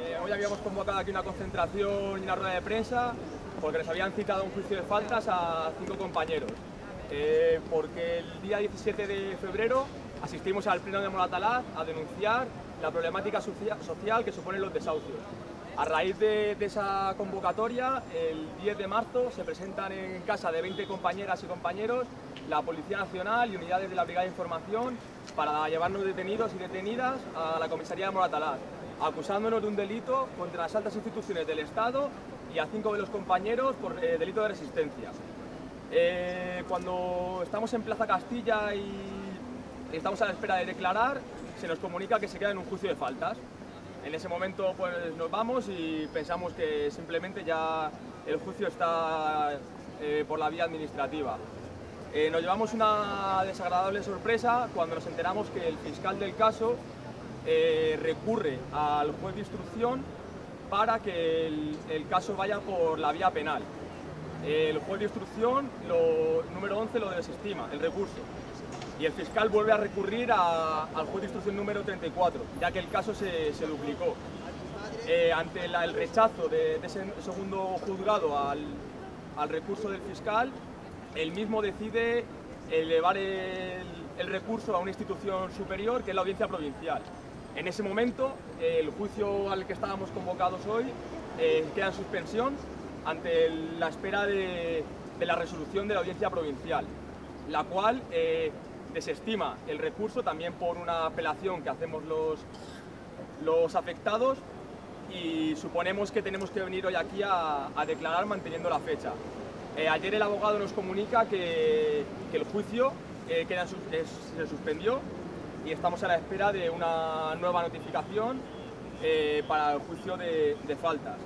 Eh, hoy habíamos convocado aquí una concentración y una rueda de prensa porque les habían citado un juicio de faltas a cinco compañeros. Eh, porque el día 17 de febrero asistimos al pleno de Moratalaz a denunciar la problemática socia- social que suponen los desahucios. A raíz de, esa convocatoria, el 10 de marzo se presentan en casa de 20 compañeras y compañeros la Policía Nacional y unidades de la Brigada de Información para llevarnos detenidos y detenidas a la comisaría de Moratalaz, acusándonos de un delito contra las altas instituciones del Estado y a cinco de los compañeros por eh, delito de resistencia. Eh, cuando estamos en Plaza Castilla y estamos a la espera de declarar, se nos comunica que se queda en un juicio de faltas. En ese momento pues, nos vamos y pensamos que simplemente ya el juicio está eh, por la vía administrativa. Eh, nos llevamos una desagradable sorpresa cuando nos enteramos que el fiscal del caso eh, recurre al juez de instrucción para que el, caso vaya por la vía penal. El juez de instrucción, lo, número 11, lo desestima, el recurso. Y el fiscal vuelve a recurrir a- al juez de instrucción número 34, ya que el caso se, se duplicó. Eh, ante la- el rechazo de, de ese segundo juzgado al, al recurso del fiscal, el mismo decide elevar el, el recurso a una institución superior, que es la audiencia provincial. En ese momento, el juicio al que estábamos convocados hoy eh, queda en suspensión ante el- la espera de, de la resolución de la audiencia provincial, la cual eh, desestima el recurso también por una apelación que hacemos los, los afectados y suponemos que tenemos que venir hoy aquí a, a declarar manteniendo la fecha. Eh, ayer el abogado nos comunica que, que el juicio eh, queda se suspendió y estamos a la espera de una nueva notificación eh, para el juicio de, de faltas.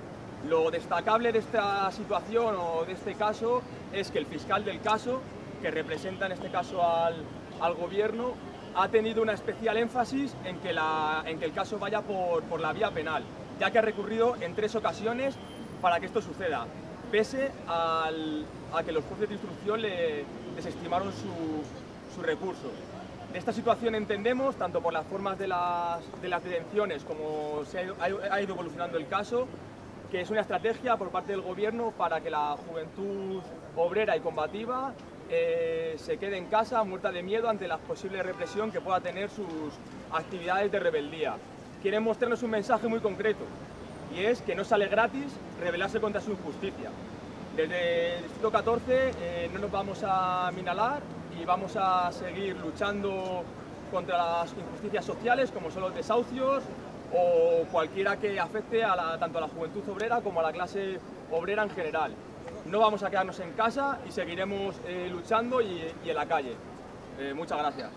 Lo destacable de esta situación o de este caso es que el fiscal del caso, que representa en este caso al, al gobierno, ha tenido una especial énfasis en que, la- en que el caso vaya por, por la vía penal, ya que ha recurrido en tres ocasiones para que esto suceda, pese al- a que los jueces de instrucción le desestimaron su, su recurso. De esta situación entendemos, tanto por las formas de las, de las detenciones como se ha ido, ha ido- evolucionando el caso, que es una estrategia por parte del gobierno para que la juventud obrera y combativa eh, se quede en casa muerta de miedo ante la posible represión que pueda tener sus actividades de rebeldía. Quieren mostrarnos un mensaje muy concreto y es que no sale gratis rebelarse contra su injusticia. Desde el Distrito 14 eh, no nos vamos a minalar y vamos a seguir luchando contra las injusticias sociales como son los desahucios o cualquiera que afecte a tanto a la juventud obrera como a la clase obrera en general. No vamos a quedarnos en casa y seguiremos eh, luchando y, en la calle. Eh, muchas gracias.